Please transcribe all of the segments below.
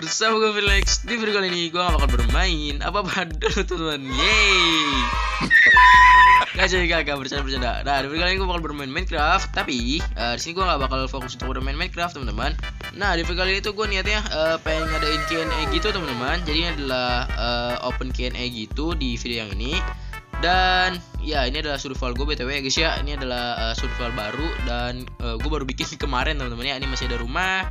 bersama gue Felix. Di video kali ini gue gak bakal bermain Apa-apa dulu teman-teman. Yeay. Gak jadi gak bercanda bercanda Nah di video kali ini gue bakal bermain Minecraft Tapi uh, di sini gue gak bakal fokus untuk bermain Minecraft teman-teman. Nah di video kali ini tuh gue niatnya uh, pengen ngadain Q&A gitu teman-teman. Jadi ini adalah uh, open Q&A gitu di video yang ini. Dan ya ini adalah survival gue btw ya guys ya. Ini adalah uh, survival baru dan uh, gue baru bikin kemarin teman-teman ya. Ini masih ada rumah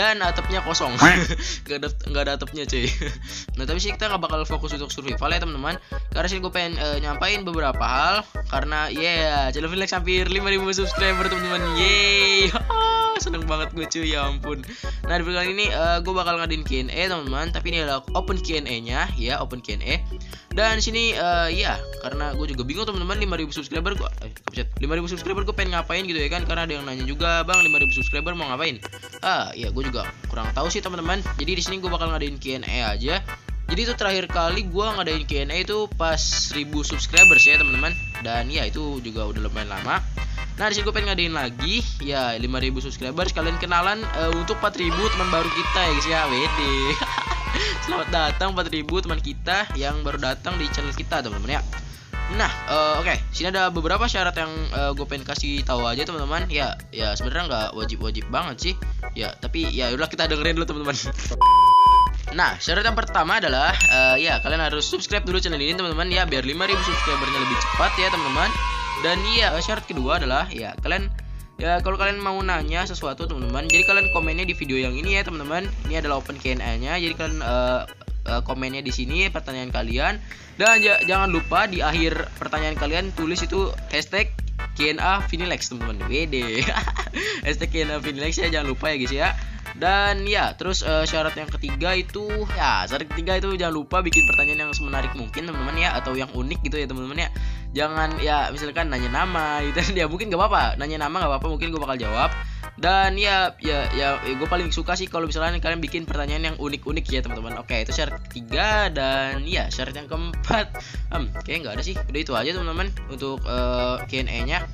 dan atapnya kosong. Nggak ada nggak ada atapnya cuy. Nah tapi sih kita nggak bakal fokus untuk survival ya teman-teman. Karena sih gue pengen uh, nyampain beberapa hal. Karena ya yeah, channel Felix hampir 5000 subscriber teman-teman. Yeay seneng banget gue cuy ya ampun. Nah di video ini uh, gue bakal ngadain Q&A teman-teman. Tapi ini adalah open Q&A nya ya open Q&A dan sini uh, ya karena gue juga bingung teman-teman 5000 subscriber gue eh, 5000 subscriber gue pengen ngapain gitu ya kan? Karena ada yang nanya juga bang 5000 subscriber mau ngapain? Ah ya gue juga kurang tahu sih teman-teman. Jadi di sini gue bakal ngadain Q&A aja. Jadi itu terakhir kali gue ngadain Q&A itu pas 1000 subscribers ya teman-teman. Dan ya itu juga udah lumayan lama Nah di sini gue pengen ngadain lagi ya 5000 subscribers kalian kenalan uh, untuk 4000 teman baru kita ya guys ya WD Selamat datang 4000 teman kita yang baru datang di channel kita teman-teman ya Nah, uh, oke, okay. sini ada beberapa syarat yang uh, gue pengen kasih tahu aja teman-teman. Ya, ya sebenarnya nggak wajib-wajib banget sih. Ya, tapi ya udah kita dengerin dulu teman-teman. Nah, syarat yang pertama adalah uh, ya kalian harus subscribe dulu channel ini teman-teman ya biar 5000 subscribernya lebih cepat ya teman-teman. Dan iya, syarat kedua adalah ya kalian ya kalau kalian mau nanya sesuatu teman-teman, jadi kalian komennya di video yang ini ya teman-teman. Ini adalah open Q&A-nya. Jadi kalian uh, uh, komennya di sini pertanyaan kalian dan jangan lupa di akhir pertanyaan kalian tulis itu hashtag KNA Finilex teman-teman WD hashtag KNA Finilex ya jangan lupa ya guys ya dan ya terus uh, syarat yang ketiga itu ya syarat ketiga itu jangan lupa bikin pertanyaan yang semenarik mungkin teman-teman ya atau yang unik gitu ya teman-teman ya. Jangan ya misalkan nanya nama gitu. Ya mungkin gak apa-apa. Nanya nama gak apa-apa mungkin gue bakal jawab dan ya ya ya, ya gue paling suka sih kalau misalnya kalian bikin pertanyaan yang unik-unik ya teman-teman. Oke itu syarat ketiga dan ya syarat yang keempat. Um, kayaknya nggak ada sih. Udah itu aja teman-teman untuk uh, Q&A nya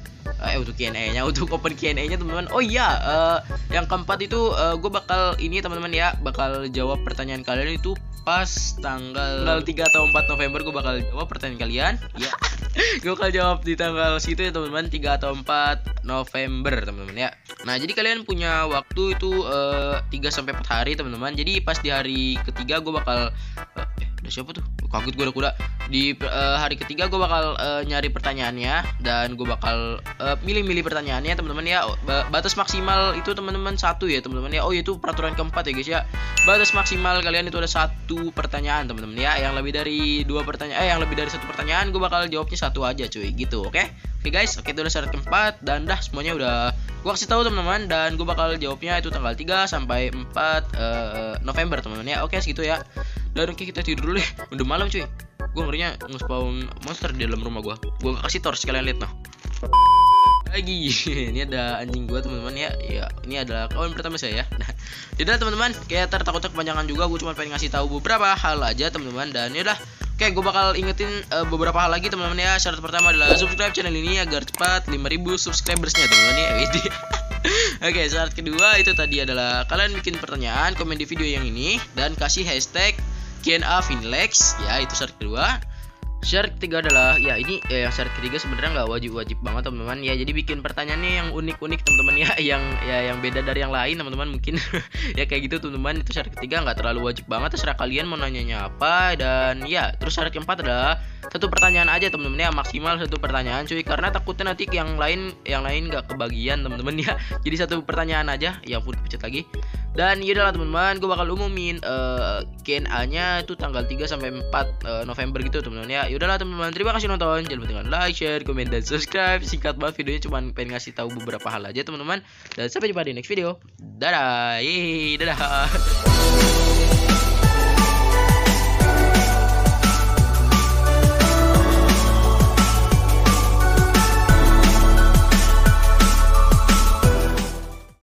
eh untuk Q&A nya untuk open Q&A nya teman-teman. Oh iya uh, yang keempat itu uh, gue bakal ini teman-teman ya bakal jawab pertanyaan kalian itu pas tanggal tanggal 3 atau 4 November gue bakal jawab pertanyaan kalian. Ya gue bakal jawab di tanggal situ ya teman-teman. 3 atau 4 November teman-teman ya. Nah jadi kalian punya waktu itu uh, 3 sampai 4 hari teman-teman. Jadi pas di hari ketiga gue bakal eh ada siapa tuh? Kaget gue udah kuda. Di uh, hari ketiga gue bakal uh, nyari pertanyaannya dan gue bakal milih-milih uh, pertanyaannya teman-teman ya. Batas maksimal itu teman-teman satu ya teman-teman ya. Oh itu peraturan keempat ya guys ya. Batas maksimal kalian itu ada satu pertanyaan teman-teman ya. Yang lebih dari dua pertanyaan eh yang lebih dari satu pertanyaan gue bakal jawabnya satu aja cuy. Gitu oke? Okay? oke okay, guys. Oke okay, itu udah syarat keempat dan dah semuanya udah gue kasih tahu teman-teman dan gue bakal jawabnya itu tanggal 3 sampai 4 uh, November teman-teman ya. Oke segitu ya dan oke kita tidur dulu deh. Udah malam cuy. Gue ngerinya nge-spawn monster di dalam rumah gue gue kasih torch kalian lihat noh. Lagi. Ini ada anjing gue teman-teman ya. Ya ini adalah kawan pertama saya ya. Nah tidak teman-teman. Kayak tertakutnya kepanjangan juga gue cuma pengen ngasih tahu beberapa hal aja teman-teman. Dan ya udah. Oke, gue bakal ingetin uh, beberapa hal lagi teman-teman ya. Syarat pertama adalah subscribe channel ini agar cepat 5000 subscribersnya teman-teman ya. Oke, syarat kedua itu tadi adalah kalian bikin pertanyaan, komen di video yang ini dan kasih hashtag KNA Finlex ya itu syarat kedua syarat ketiga adalah ya ini ya yang syarat ketiga sebenarnya nggak wajib-wajib banget teman-teman. Ya jadi bikin pertanyaannya yang unik-unik teman-teman ya. Yang ya yang beda dari yang lain teman-teman mungkin. Ya kayak gitu teman-teman. Itu syarat ketiga nggak terlalu wajib banget. Terserah kalian mau nanyanya apa dan ya terus syarat keempat adalah satu pertanyaan aja teman-teman ya. Maksimal satu pertanyaan cuy. Karena takutnya nanti yang lain yang lain nggak kebagian teman-teman ya. Jadi satu pertanyaan aja. Ya pun pencet lagi. Dan ya udahlah teman-teman gue bakal umumin uh, eh, KNA nya itu tanggal 3 sampai 4 uh, November gitu teman-teman ya yaudahlah teman-teman. Terima kasih nonton. Jangan lupa dengan like share komen dan subscribe. Singkat banget videonya cuma pengen ngasih tahu beberapa hal aja teman-teman. Dan sampai jumpa di next video. Dadah. Yeay, dadah